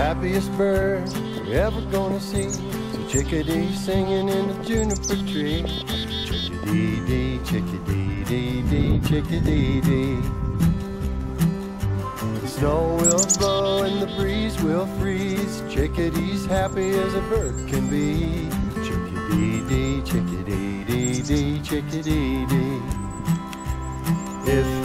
happiest bird you're ever gonna see. So chickadee singing in the juniper tree. Chickadee dee, chickadee dee dee, chickadee dee. The snow will blow and the breeze will freeze. Chickadee's happy as a bird can be. Chickadee dee, chickadee dee dee, chickadee dee. If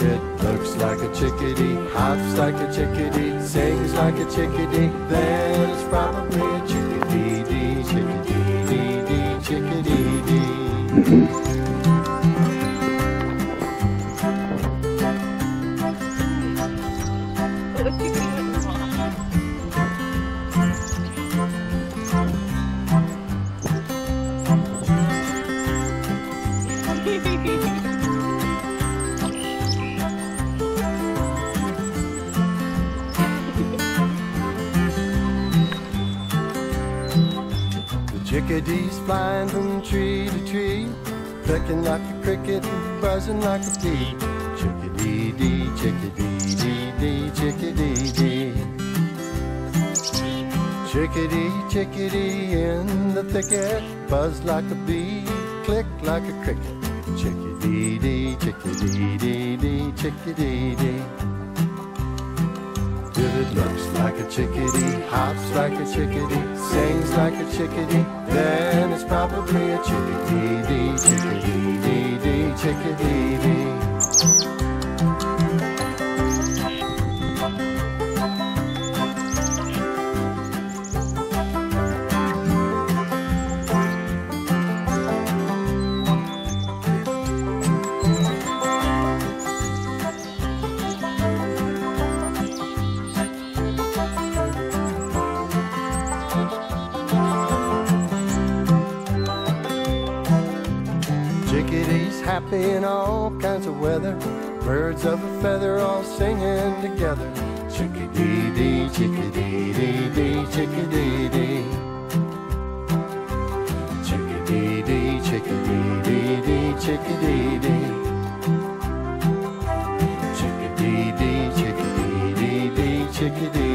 like a chickadee, hops like a chickadee, sings like a chickadee, then it's probably a chickadee chickadees flying from tree to tree, clicking like a cricket, buzzing like a bee. Chickadee dee, chickadee dee dee, chickadee dee. Chickadee, chickadee in the thicket, buzz like a bee, click like a cricket. Chickadee dee, chickadee dee dee, chickadee dee. It looks like a chickadee, hops like a chickadee, sings like a chickadee, then it's probably a chickadee dee, chickadee dee dee, chickadee happy in all kinds of weather. Birds of a feather all singing together. Chickadee dee, chickadee dee dee, chickadee dee. Chickadee dee, chickadee dee dee, chickadee dee. Chickadee dee, chickadee dee dee, chickadee